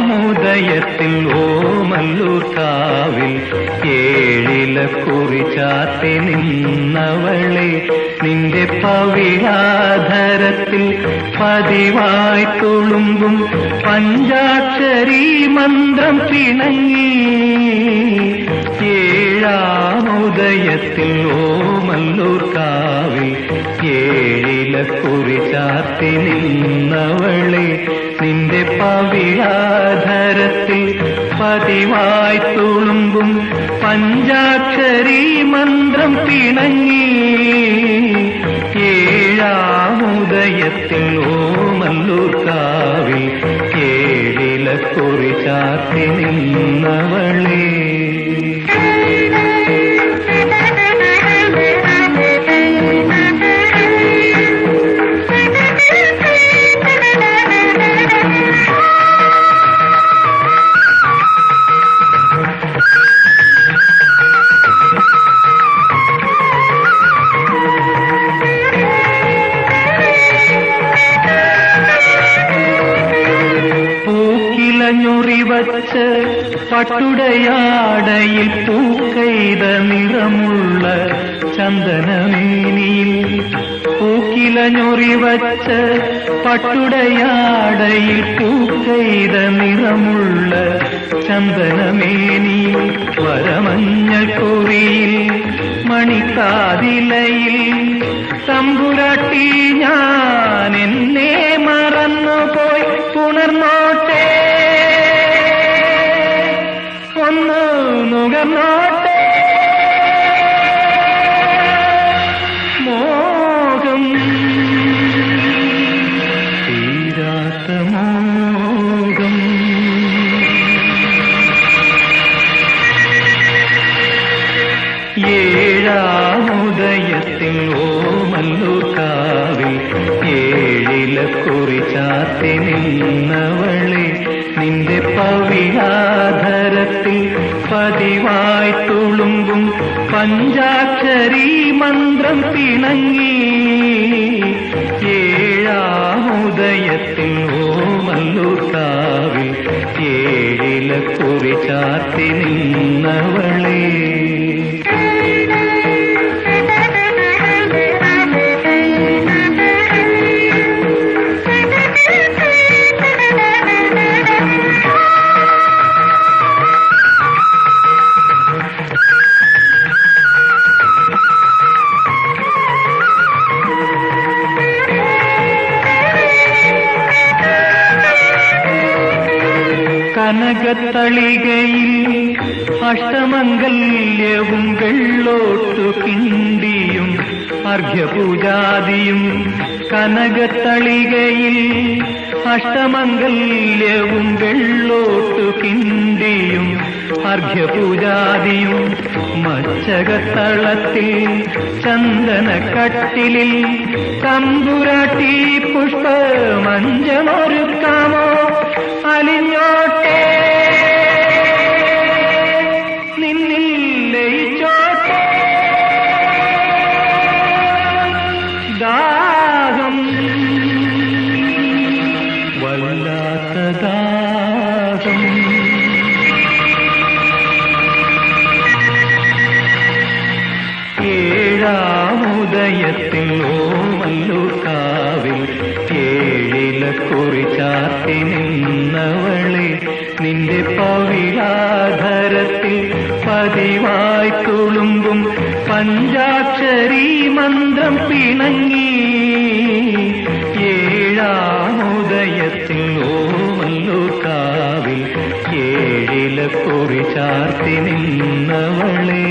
സമുദയത്തിൽ ഓമല്ലൂർക്കാവിൽ കാവിൽ ഏഴില കുറിച്ചാത്തി നിന്നവളെ നിന്റെ പവിഴാധരത്തിൽ പതിവായി തുളുമ്പും പഞ്ചാക്ഷരി മന്ത്രം പിണങ്ങി. ഏഴാമുദയത്തിൽ ഓമല്ലൂർക്കാവിൽ കാവിൽ ഏഴില കുറിച്ചാത്തി നിന്നവളെ നിന്റെ പാ പഞ്ചാക്ഷരി മന്ത്രം പിണങ്ങി ഏഴാമുദയത്തിൽ ഓമല്ലൂർ കാവിൽ ഏഴില കുറി ചാത്തി നിന്നവളേ. പൂക്കിലഞ്ഞുറിവച്ച് പട്ടുടയാടയിൽ പൂക്കൈത നിറമുള്ള ചന്ദനമേനിയിൽ പൂക്കിലഞ്ഞുറിവച്ച് പട്ടുടയാടയിൽ പൂക്കൈത നിറമുള്ള ചന്ദനമേനിയിൽ വരമഞ്ഞ കുറിയിൽ മണിക്കാതിലയിൽ തമ്പുരാട്ടി ഞാൻ എന്നെ മറന്നുപോയി പുണർന്നോട്ടെ നുകർന്നോട്ടെ മോഹം. നിന്നവളെ നിന്റെ പവിഴാധരത്തിൽ പതിവായി തുളുമ്പും പഞ്ചാക്ഷരി മന്ത്രം പിണങ്ങി. ഏഴാമുദയത്തിൽ ഓമല്ലൂർ കാവിൽ ഏഴില കുറി ചാത്തി നിന്നവളേ കനകത്തളികയിൽ അഷ്ടമംഗല്യവും വെള്ളോട്ടു കിണ്ടിയും അർഘ്യപൂജാതിയും കനകത്തളികയിൽ അഷ്ടമംഗല്യവും വെള്ളോട്ടു കിണ്ടിയും അർഘ്യപൂജാതിയും മച്ചകത്തളത്തിൽ ചന്ദനക്കട്ടിലിൽ തമ്പുരാട്ടി പുഷ്പമഞ്ചമൊരുക്കാമോ താരത്തിൻ ഓമല്ലൂക്കാവിൽ ഏഴില കുറിച്ചാത്തി നിന്നവളെ നിന്റെ പവിഴാധരത്തിൽ പതിവായി തുളുമ്പും പഞ്ചാക്ഷരി മന്ത്രം പിണങ്ങി. ഏഴാമുദയത്തിൻ ഓമല്ലൂക്കാവിൽ ഏഴില കുറിച്ചാർത്തി നിന്നവളേ